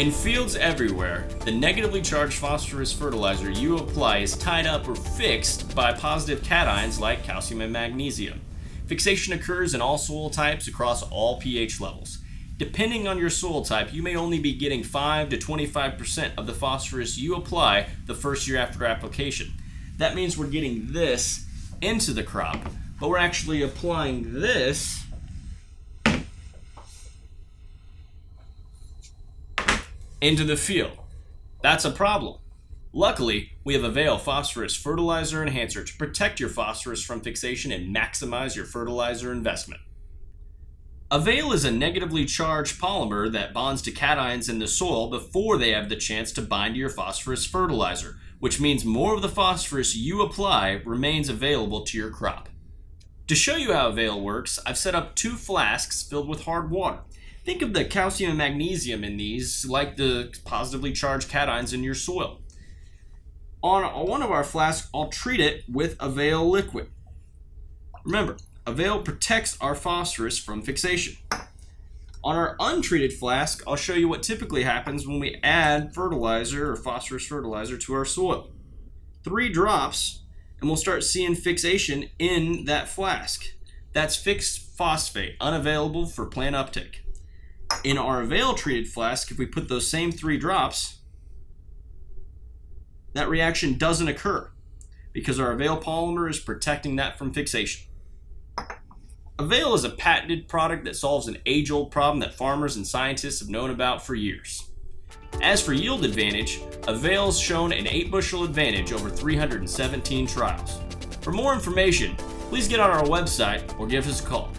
In fields everywhere, the negatively charged phosphorus fertilizer you apply is tied up or fixed by positive cations like calcium and magnesium. Fixation occurs in all soil types across all pH levels. Depending on your soil type, you may only be getting 5 to 25% of the phosphorus you apply the first year after application. That means we're getting this into the crop, but we're actually applying this into the field. That's a problem. Luckily, we have a Avail Phosphorus Fertilizer Enhancer to protect your phosphorus from fixation and maximize your fertilizer investment. Avail is a negatively charged polymer that bonds to cations in the soil before they have the chance to bind to your phosphorus fertilizer, which means more of the phosphorus you apply remains available to your crop. To show you how Avail works, I've set up two flasks filled with hard water. Think of the calcium and magnesium in these like the positively charged cations in your soil. On one of our flasks, I'll treat it with Avail liquid. Remember, Avail protects our phosphorus from fixation. On our untreated flask, I'll show you what typically happens when we add fertilizer or phosphorus fertilizer to our soil. Three drops, and we'll start seeing fixation in that flask. That's fixed phosphate, unavailable for plant uptake. In our Avail treated flask, if we put those same three drops, that reaction doesn't occur because our Avail polymer is protecting that from fixation. Avail is a patented product that solves an age-old problem that farmers and scientists have known about for years. As for yield advantage, Avail's shown an 8 bushel advantage over 317 trials. For more information, please get on our website or give us a call.